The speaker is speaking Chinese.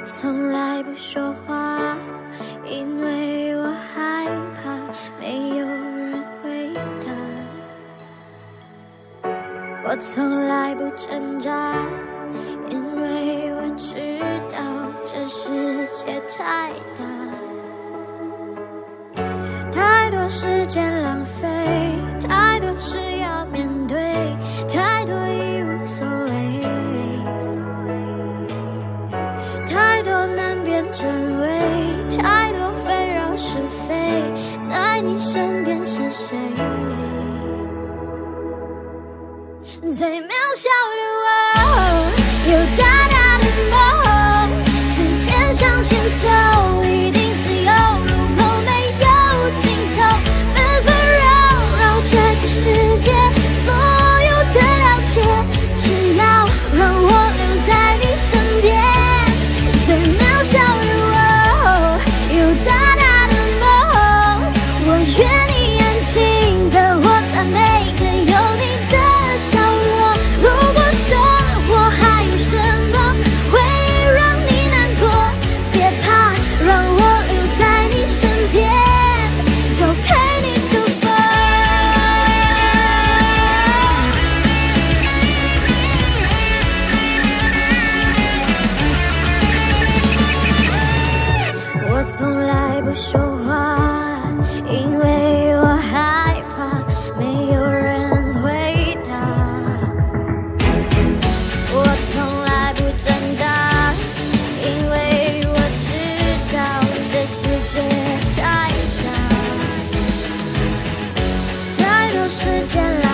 我从来不说话因为我害怕没有人回答。我从来不挣扎因为我知道这世界太大太多时间浪费真伪太多纷扰是非在你身边是谁？最渺小的有你时间来